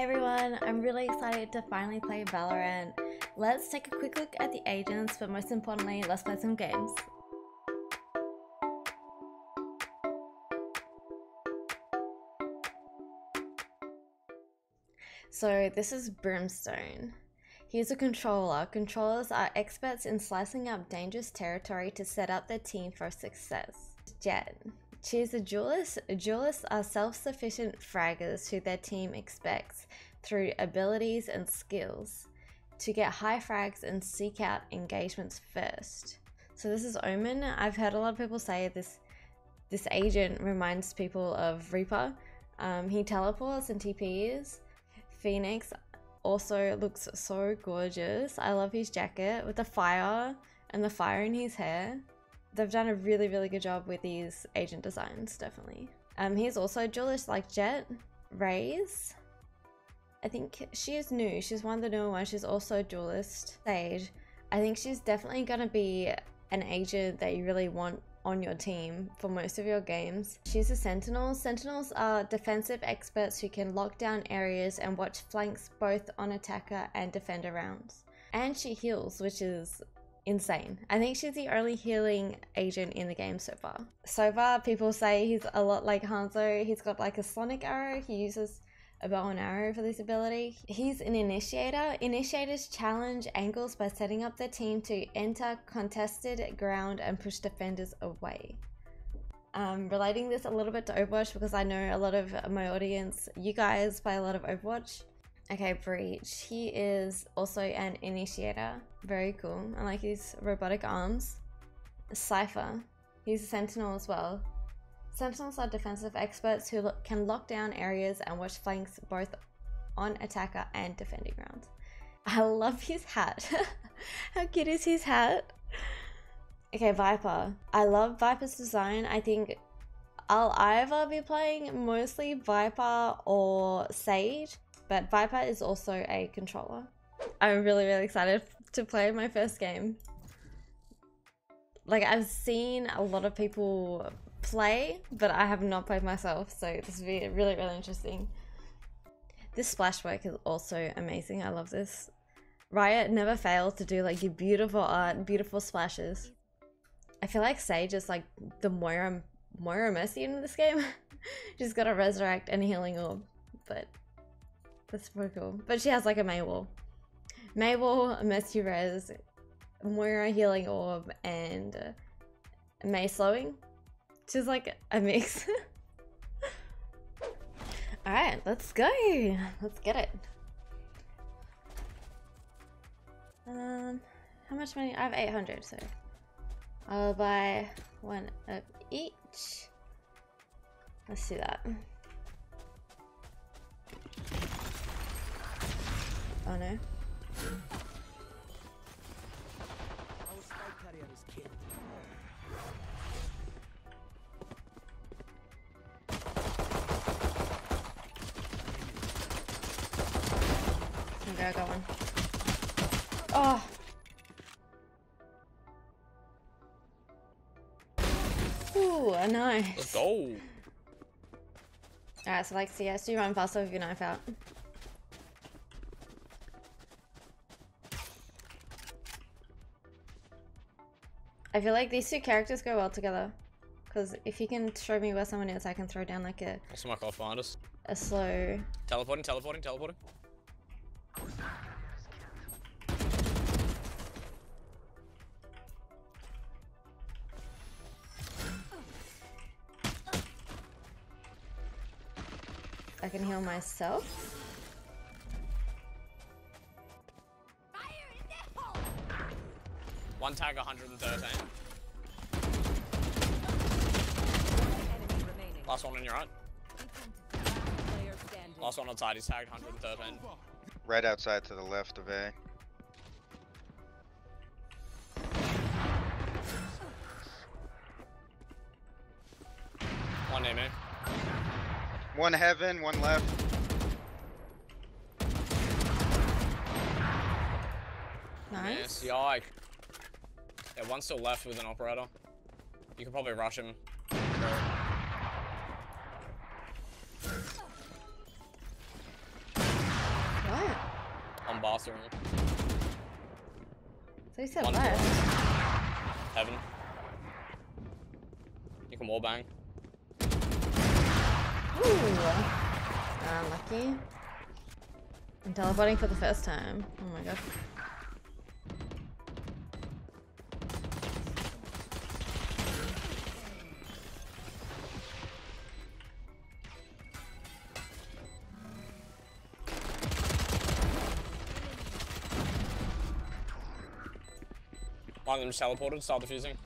Hey everyone, I'm really excited to finally play Valorant. Let's take a quick look at the agents, but most importantly, let's play some games. So this is Brimstone. He's a controller. Controllers are experts in slicing up dangerous territory to set up their team for success. Jett. She's a duelist. Duelists are self-sufficient fraggers who their team expects through abilities and skills to get high frags and seek out engagements first. So this is Omen. I've heard a lot of people say this this agent reminds people of Reaper. Um, he teleports and TPs. Phoenix also looks so gorgeous. I love his jacket with the fire and the fire in his hair. They've done a really, really good job with these agent designs, definitely. Um, he's also a duelist like Jett, Raze. I think she is new. She's one of the newer ones. She's also a duelist. Sage. I think she's definitely going to be an agent that you really want on your team for most of your games. She's a sentinel. Sentinels are defensive experts who can lock down areas and watch flanks both on attacker and defender rounds. And she heals, which is insane. I think she's the only healing agent in the game so far. So far, people say he's a lot like Hanzo. He's got like a sonic arrow. He uses a bow and arrow for this ability. He's an initiator. Initiators challenge angles by setting up their team to enter contested ground and push defenders away. Um, relating this a little bit to Overwatch because I know a lot of my audience, you guys play a lot of Overwatch. Okay, Breach. He is also an initiator. Very cool. I like his robotic arms. Cypher. He's a sentinel as well. Sentinels are defensive experts who lo can lock down areas and watch flanks both on attacker and defending rounds. I love his hat. How cute is his hat? Okay, Viper. I love Viper's design. I think I'll either be playing mostly Viper or Sage but Viper is also a controller. I'm really, really excited to play my first game. Like, I've seen a lot of people play, but I have not played myself, so this will be really, really interesting. This splash work is also amazing. I love this. Riot never fails to do like your beautiful art, beautiful splashes. I feel like Sage is like the Moira, Moira Mercy in this game. She's got a resurrect and healing orb, but that's pretty cool. But she has like a Mei wall. Mei wall, Mercy Res, Moira Healing Orb, and Mei Slowing. She's like a mix. Alright, let's go. Let's get it. Um, how much money? I have 800, so I'll buy one of each. Let's do that. Oh no. Okay, I got one. Oh! Ooh, nice. Let's go. Alright, so like CS, you run faster with your knife out. I feel like these two characters go well together. Because if you can show me where someone is, I can throw down like a... Smoke off behind us. A slow... Teleporting, teleporting, teleporting. I can heal myself. One tag 113. Last one on your right. Last one on side, he's tagged 113. Right outside to the left of A. One near me. One heaven, one left. Nice. Yes, Yike. Yeah, one's still left with an operator. You can probably rush him. one bathroom. So you said One left. Heaven. You can wall bang. Ooh. Uh, Unlucky. I'm teleporting for the first time. Oh my god. One of them just teleported, start defusing.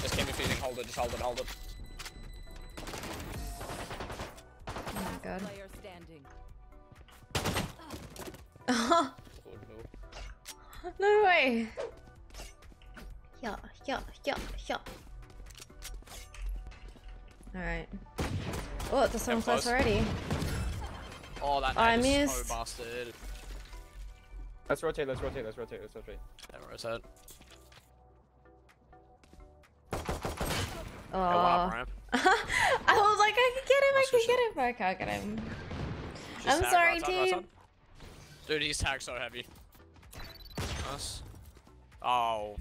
Just keep defusing, hold it, just hold it, hold it. Oh my god. Player standing. Good move. no way. Yeah, yeah, yeah, yeah. Alright. Oh, there's someone They're close close. already. Oh, that oh, I knife is missed. so bastard. Let's rotate, let's rotate, let's rotate, let's rotate. Never rotate. Oh. Go up ramp. I was like, I can get him, I Let's can switch get him, but I can't get him. Just I'm sorry, right side, right team. side. Dude, these tagged are heavy. Nice. Oh.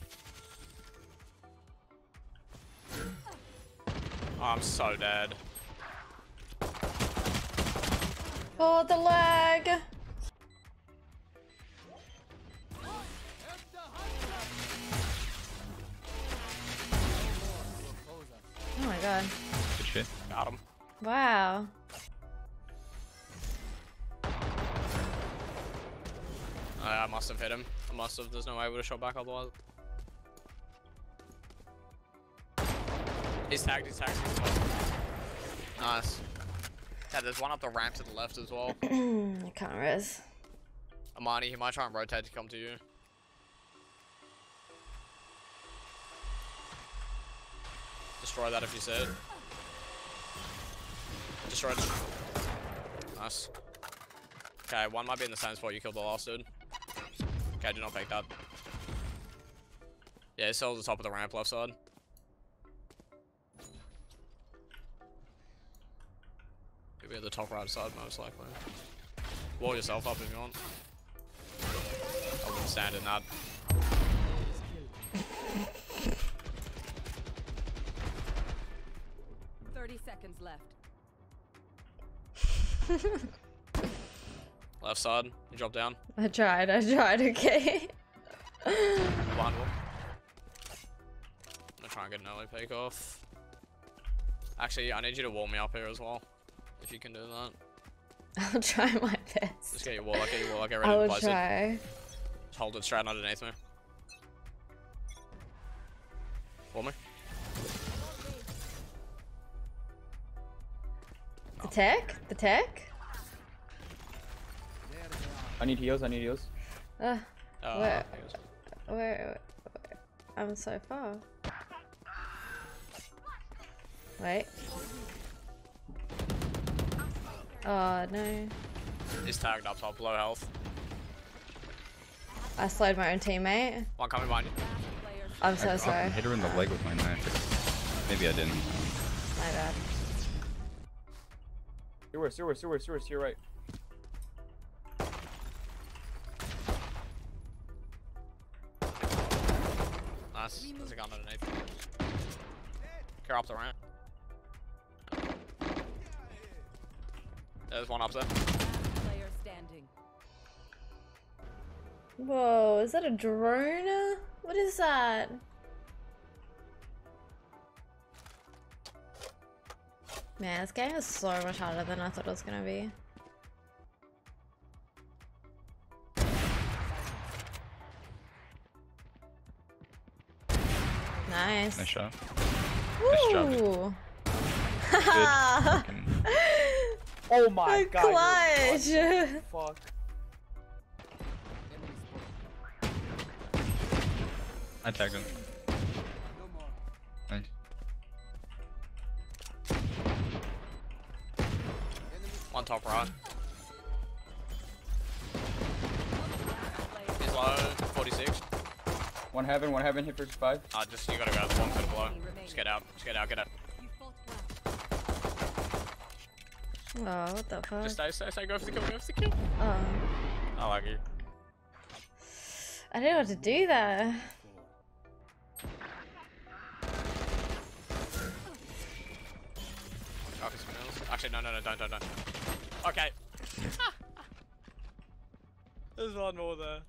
Oh, I'm so dead. Oh, the lag. God. Good shit. Got him. Wow. Uh, I must have hit him. I must have. There's no way I would have shot back otherwise. He's tagged, he's tagged. He's tagged. Nice. Yeah, there's one up the ramp to the left as well. I can't res. Amani, he might try and rotate to come to you. Destroy that if you see it. Destroy it. Nice. Okay, one might be in the same spot you killed the last dude. Okay, do not take that. Yeah, it's still at the top of the ramp left side. Could be at the top right side most likely. Wall yourself up if you want. I wouldn't stand in that. Thirty seconds left. Left side, you drop down. I tried, I tried, okay. Blind wall. I'm gonna try and get an early peek off. Actually, I need you to wall me up here as well. If you can do that. I'll try my best. Just get your wall, get your wall, I'll get ready I to will place it. try. Just hold it straight underneath me. Wall me. The tech? The tech? I need heals, I need heals. Uh, Uh, Where? where, where? I'm so far. Wait. Oh no. He's tagged up top, low health. I slowed my own teammate. One coming behind you. Player I'm so I sorry. hit her in the leg with my knife. Maybe I didn't. My bad. Sewer, sewer, sewer, sewer, to your right. Nice. There's a gun underneath. Care up the ramp. There's one up there. player standing. Whoa, is that a drone? What is that? Man, this game is so much harder than I thought it was gonna be. Nice. Nice shot. Nice job. Woo! Fucking- Oh my The god. clutch! Fuck. I tagged him. One top right. He's low. 46. One heaven, one heaven, hit for five. Uh, just, you gotta go. One foot below. Just get out. Just get out. Get out. you fought well. Oh, what the fuck? Just stay, stay, stay. Go for the kill. Go for the kill. Oh, I like you. I didn't know what to do there. It's someone else. Actually, no, no, no, don't, don't, don't. Okay. There's one more there.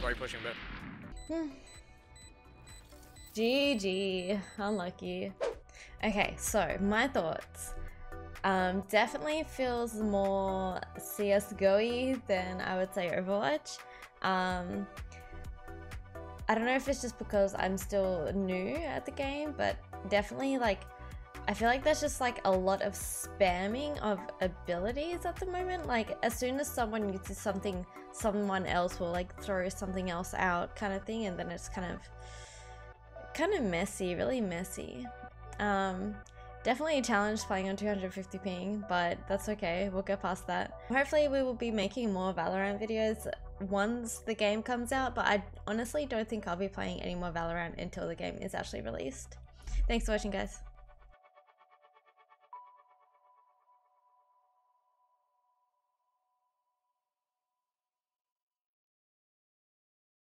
Why are you pushing a bit? Hmm. GG. Unlucky. Okay, so my thoughts. Um, definitely feels more CSGO than I would say Overwatch. Um, I don't know if it's just because I'm still new at the game, but definitely like I feel like there's just like a lot of spamming of abilities at the moment. Like as soon as someone uses something, someone else will like throw something else out kind of thing and then it's kind of kind of messy, really messy. Um definitely a challenge playing on 250 ping, but that's okay. We'll get past that. Hopefully we will be making more Valorant videos once the game comes out, but I honestly don't think I'll be playing any more Valorant until the game is actually released. Thanks for watching guys.